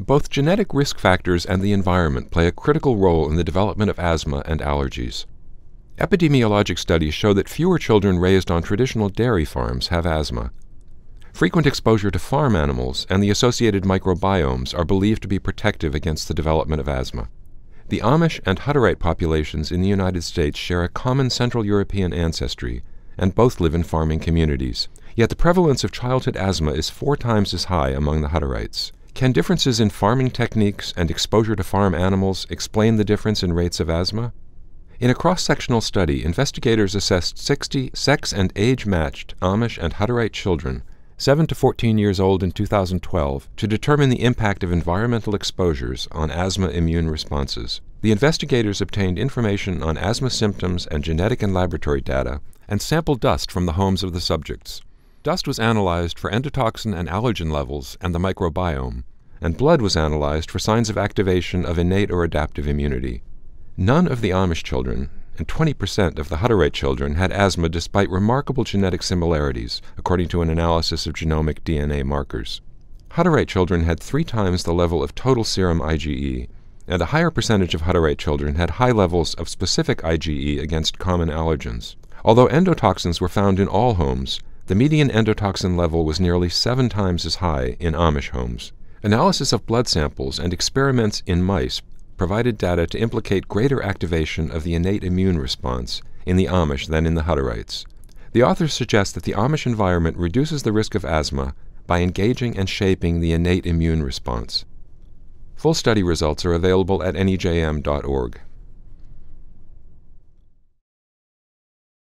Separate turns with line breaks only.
Both genetic risk factors and the environment play a critical role in the development of asthma and allergies. Epidemiologic studies show that fewer children raised on traditional dairy farms have asthma. Frequent exposure to farm animals and the associated microbiomes are believed to be protective against the development of asthma. The Amish and Hutterite populations in the United States share a common Central European ancestry, and both live in farming communities. Yet the prevalence of childhood asthma is four times as high among the Hutterites. Can differences in farming techniques and exposure to farm animals explain the difference in rates of asthma? In a cross sectional study, investigators assessed 60 sex and age matched Amish and Hutterite children 7 to 14 years old in 2012, to determine the impact of environmental exposures on asthma immune responses. The investigators obtained information on asthma symptoms and genetic and laboratory data, and sampled dust from the homes of the subjects. Dust was analyzed for endotoxin and allergen levels and the microbiome, and blood was analyzed for signs of activation of innate or adaptive immunity. None of the Amish children, and 20% of the Hutterite children had asthma despite remarkable genetic similarities, according to an analysis of genomic DNA markers. Hutterite children had three times the level of total serum IgE, and a higher percentage of Hutterite children had high levels of specific IgE against common allergens. Although endotoxins were found in all homes, the median endotoxin level was nearly seven times as high in Amish homes. Analysis of blood samples and experiments in mice provided data to implicate greater activation of the innate immune response in the Amish than in the Hutterites. The authors suggest that the Amish environment reduces the risk of asthma by engaging and shaping the innate immune response. Full study results are available at nejm.org.